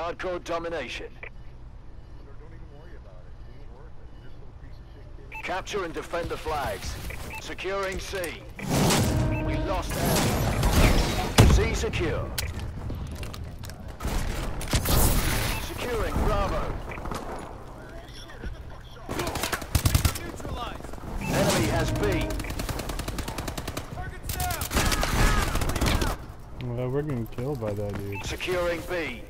Hardcore domination. Don't even worry about it. It ain't worth it. This little piece of shit kid. Capture and defend the flags. Securing C. We lost A. C secure. Securing Bravo. Enemy has B. Well, we're getting killed by that dude. Securing B.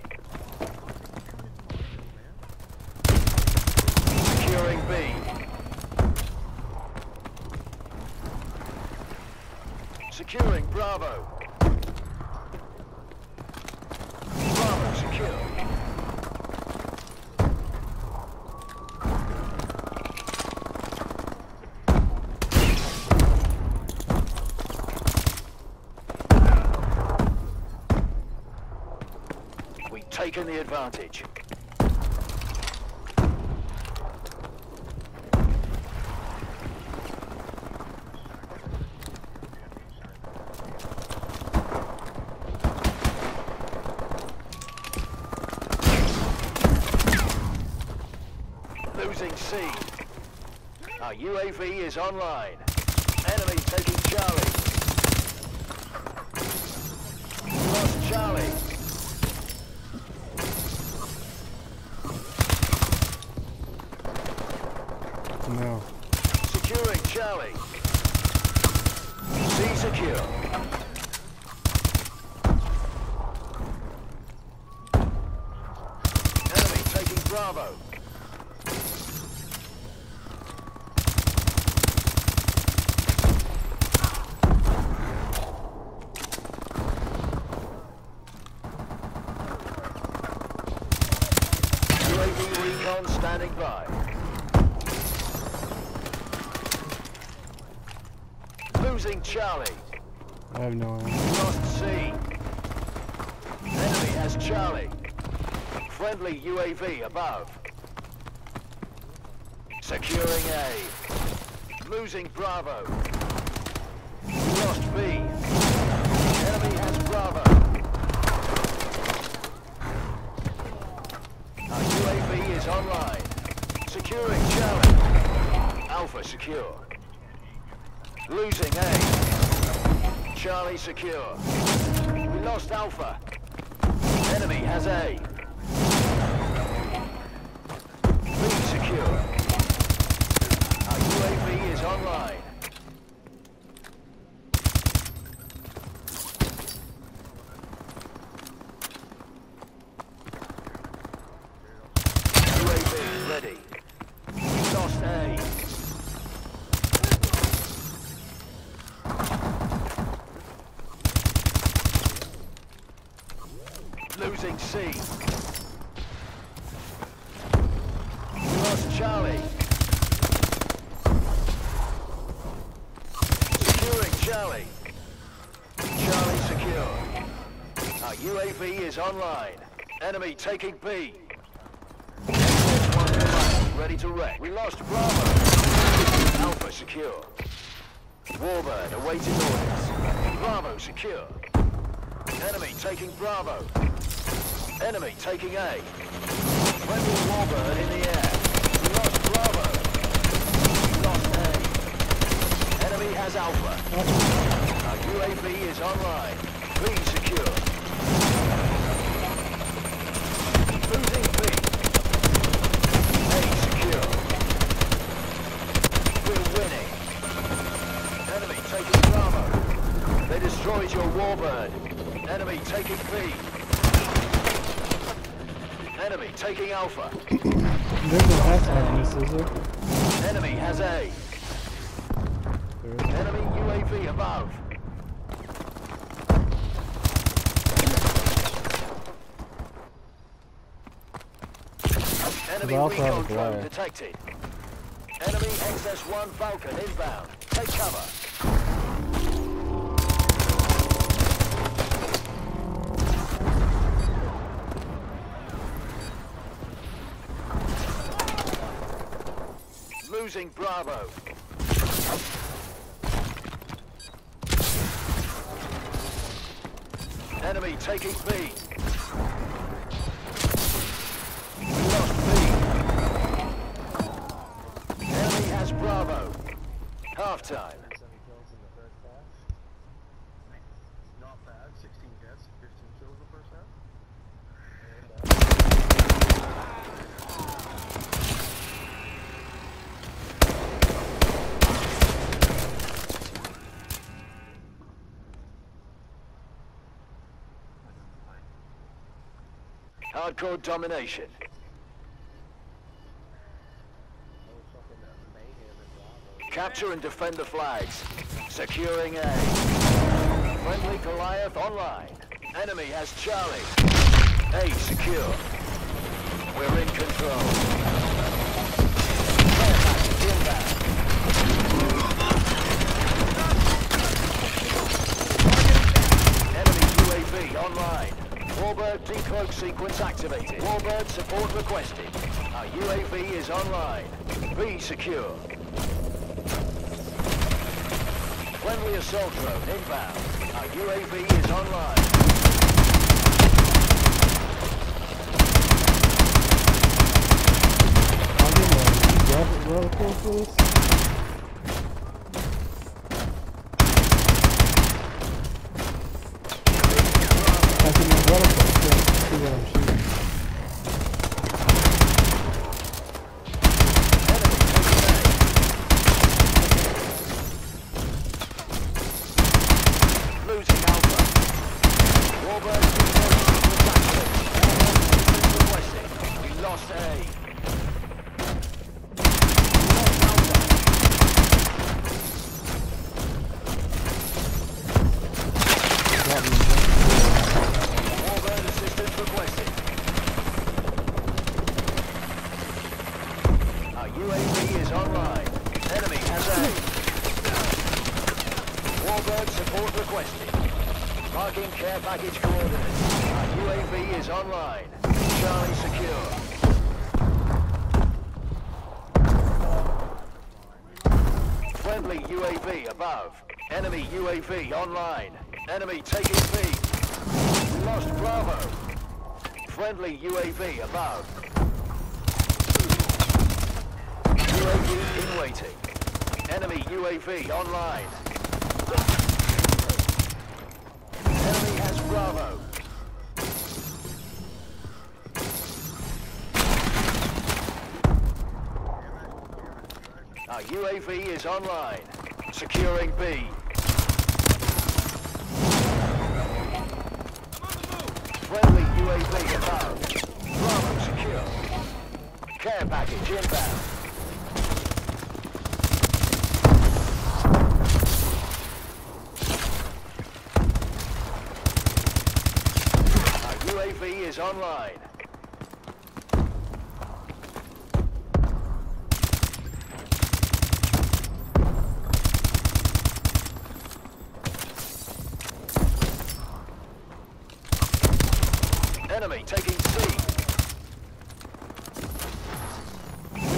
Securing B. Securing Bravo. Bravo secure. We've taken the advantage. Losing C. Our UAV is online. Enemy taking Charlie. Lost Charlie. No. Securing Charlie. C secure. Enemy taking Bravo. UAV recon standing by. Losing Charlie. I have no idea. Lost C. Enemy has Charlie. Friendly UAV above. Securing A. Losing Bravo. Lost B. Enemy has Bravo. Our UAV is online. Securing Charlie. Alpha secure. Losing A. Charlie secure. We lost Alpha. Enemy has A. B secure. Our UAV is online. UAV ready. We lost A. Losing C. We lost Charlie. Securing Charlie. Charlie secure. Our UAV is online. Enemy taking B. Ready to wreck. We lost Bravo. Alpha secure. Warbird awaiting orders. Bravo secure. Enemy taking Bravo. Enemy taking A. Friendly Warbird in the air. We lost Bravo. We lost A. Enemy has Alpha. Our UAV is online. B secure. Losing B. A secure. We're winning. Enemy taking Bravo. They destroyed your Warbird. Enemy taking B. Enemy taking Alpha. There's no on this, is there? Enemy has A. Enemy UAV above. Enemy They also have a recon drone detected. Enemy XS-1 Vulcan inbound. Take cover. losing Bravo. Enemy taking B. Lost B. Enemy has Bravo. Half time. Hardcore domination. Capture and defend the flags. Securing A. Friendly Goliath online. Enemy has Charlie. A secure. We're in control. Care package inbound. Enemy UAV online. Warbird decloak sequence activated. Warbird support requested. Our UAV is online. Be secure. Friendly assault drone inbound. Our UAV is online. Grab reticle for this. I can use reticle to see what I'm shooting. Enemy taking A. Losing Alpha. Warbird decloak sequence activated. Requesting. We lost A. Lost Alpha. Got me. Warbird assistance requested. Our UAV is online. Enemy has A. Warbird support requested. Marking package coordinates. Our UAV is online. Charlie secure. Friendly UAV above. Enemy UAV online. Enemy taking B. Lost Bravo. Friendly UAV above. UAV in waiting. Enemy UAV online. Enemy has Bravo. Our UAV is online. Securing B. Friendly UAV above. Bravo secure. Care package inbound. Our UAV is online. Enemy taking C.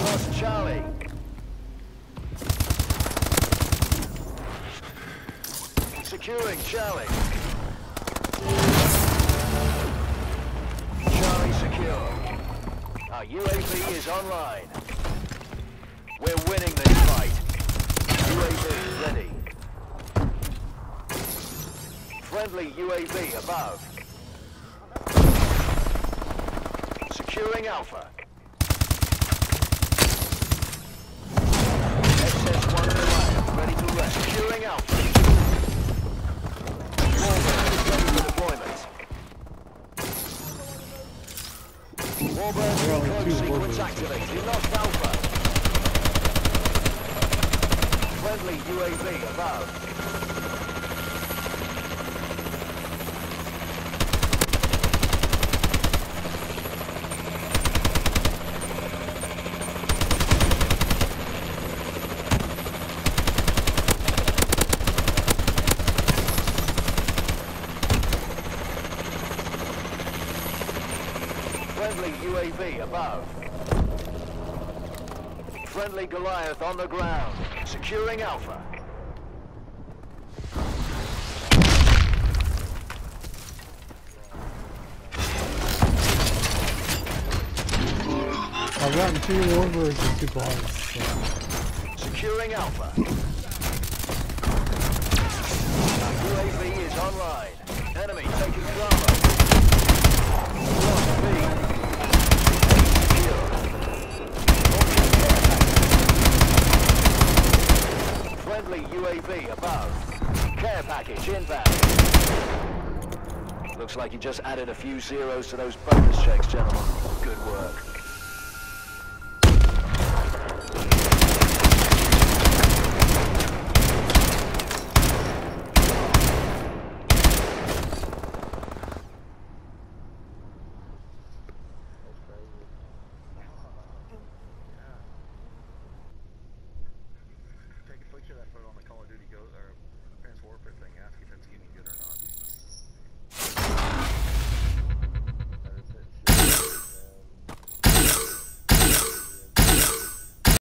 Lost Charlie. Securing Charlie. Secure. Our UAV is online. We're winning this fight. UAV ready. Friendly UAV above. Securing Alpha. XS-1 ready to rest. Securing Alpha. Warbird ready for deployment. Only sequence activated. We lost Alpha. Friendly UAV above. Friendly UAV above. Friendly Goliath on the ground. Securing Alpha. I've gotten two Warbirds and two Bars. So. Securing Alpha. UAV is online. Enemy taking Bravo. Lost B. Secure. Friendly UAV above. Care package inbound. Looks like you just added a few zeros to those bonus checks, gentlemen. Good work.